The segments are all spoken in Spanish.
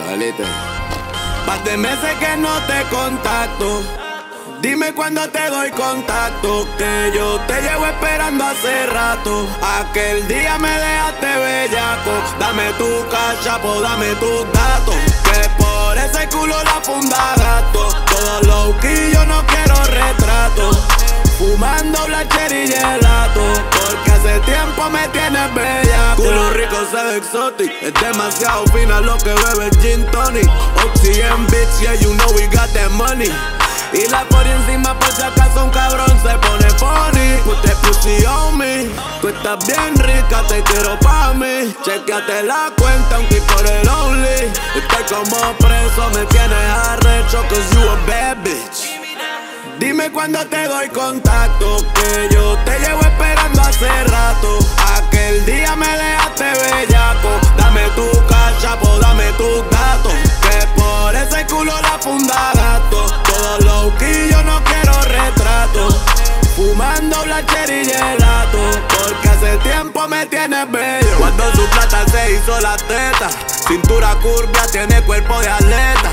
oíste. Par de meses que no te contacto. Dime cuándo te doy contacto, que yo te llevo esperando hace rato. Aquel día me dejaste bellaco, dame tu cachapo, dame tus datos. Que por ese culo la funda gato, todo lo que yo no quiero retrato. Fumando blacher y gelato, porque hace tiempo me tienes bella. Culo rico sabe exotic, es demasiado fina lo que bebe gin tonic. Oxygen bitch, yeah you know we got that money. Y la por encima por si acaso un cabrón se pone funny. Put that pussy on me. Tú estás bien rica, te quiero pa' mí. Chequeate la cuenta, aunque por el only. Estoy como preso, me tienes arrecho Cause you a bad bitch. Dime cuándo te doy contacto Que yo te llevo esperando hace rato Día me dejaste bellaco Dame tu cachapo, dame tus datos Que por ese culo la funda gato. Todo lo que yo no quiero retrato. Fumando blacher y gelato Porque hace tiempo me tienes bello. Cuando su plata se hizo la teta Cintura curva, tiene cuerpo de atleta.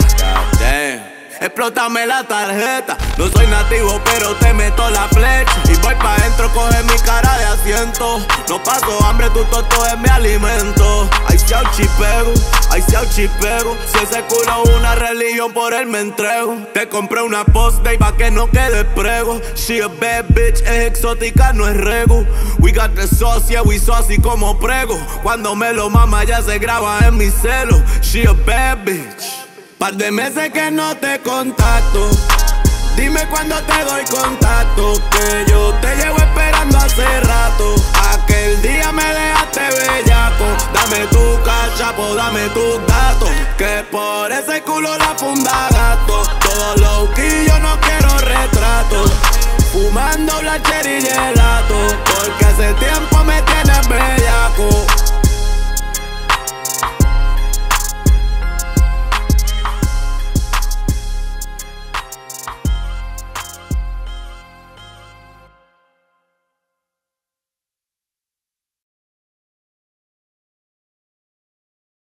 Damn. Explótame la tarjeta. No soy nativo, pero te meto la flecha. Y voy pa' adentro, coge mi cara de asiento. No paso hambre, tu toto es mi alimento. Ay, si chipego, ay, si chipego. Si ese culo es una religión, por él me entrego. Te compré una post day pa' que no quede prego. She a bad bitch, es exótica, no es rego. We got the sauce, yeah, we saucy como prego. Cuando me lo mama, ya se graba en mi celo. She a bad bitch. Par de meses que no te contacto. Dime cuándo te doy contacto. Que yo te llevo esperando hace rato. Aquel día me dejaste bellaco. Dame tu cachapo, dame tus datos. Que por ese culo la funda gato. Todo lo que yo no quiero retrato. Fumando blacher y gelato